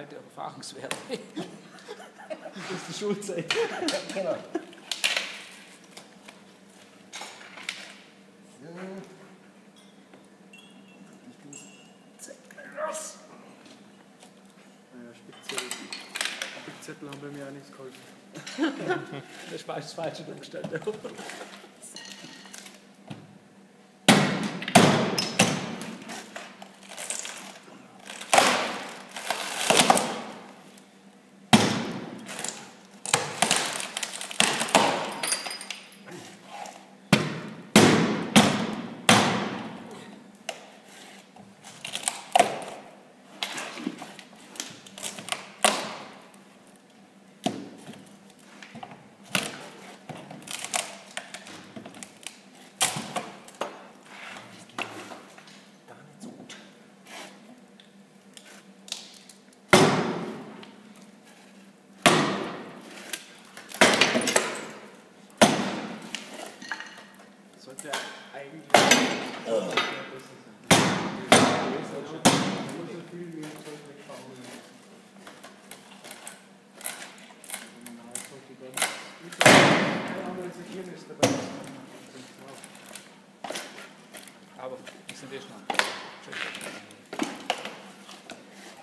alte Erfahrungswerte. das ist die Schulzeit. Genau. Ich bin los. Naja, Spickzettel. Spickzettel haben bei mir auch nichts geholfen. Das war das falsche umgestellt. Ergebnis dabei sein. Aber wir sind eh schon.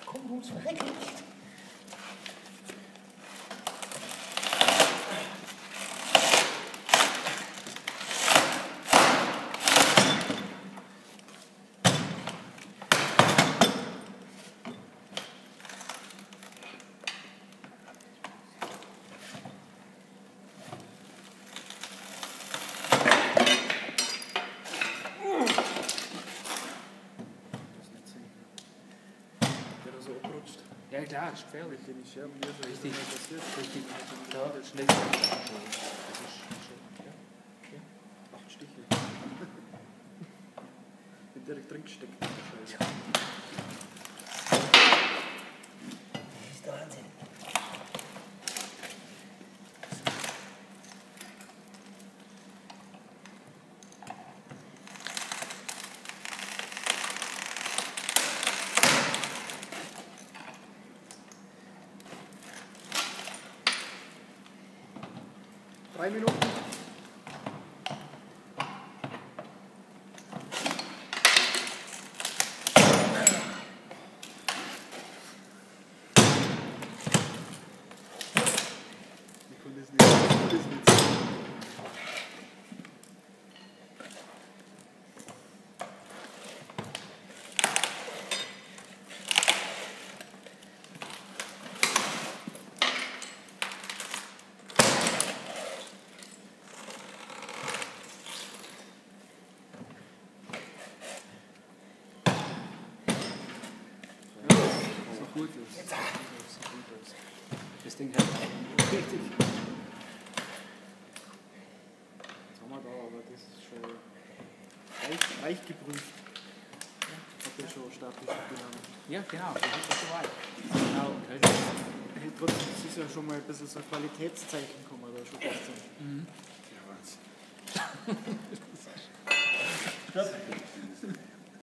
Komm, ums Verrecken nicht. Das nicht sehen. Der da so abrutscht. Ja, klar, das ist gefährlich. Scherben hier so Richtig. ist das passiert. Richtig. Ja, Ja, das schlägt. acht Stiche. Bin direkt drin gesteckt. Scheibe. Das ist der Wahnsinn. Drei Minuten. Gut ist. Das Ding hält. Richtig. Jetzt haben wir da, aber das ist schon reich, reich geprüft. Hat ja schon staatliche Belange. Ja, genau, das ist doch soweit. Genau, okay. Hey, trotzdem, es ist ja schon mal ein bisschen so ein Qualitätszeichen gekommen da schon fast. Mhm. Ja, Wahnsinn.